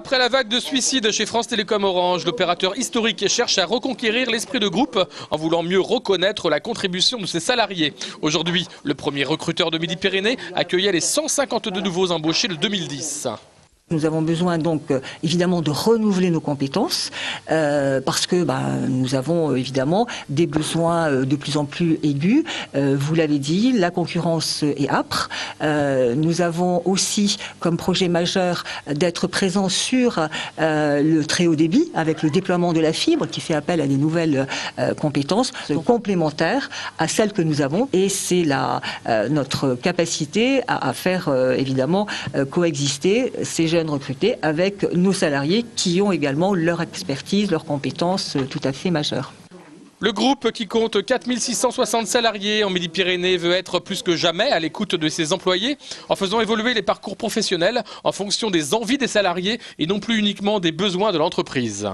Après la vague de suicides chez France Télécom Orange, l'opérateur historique cherche à reconquérir l'esprit de groupe en voulant mieux reconnaître la contribution de ses salariés. Aujourd'hui, le premier recruteur de Midi-Pyrénées accueillait les 152 nouveaux embauchés de 2010. Nous avons besoin donc euh, évidemment de renouveler nos compétences euh, parce que bah, nous avons euh, évidemment des besoins de plus en plus aigus. vous l'avez dit, la concurrence est âpre. nous avons aussi comme projet majeur d'être présents sur le très haut débit avec le déploiement de la fibre qui fait appel à des nouvelles compétences complémentaires à celles que nous avons et c'est la notre capacité à, à faire évidemment coexister ces jeunes recruter avec nos salariés qui ont également leur expertise, leurs compétences euh, tout à fait majeures. Le groupe qui compte 4660 salariés en Midi-Pyrénées veut être plus que jamais à l'écoute de ses employés en faisant évoluer les parcours professionnels en fonction des envies des salariés et non plus uniquement des besoins de l'entreprise.